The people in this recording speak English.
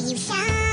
you shine.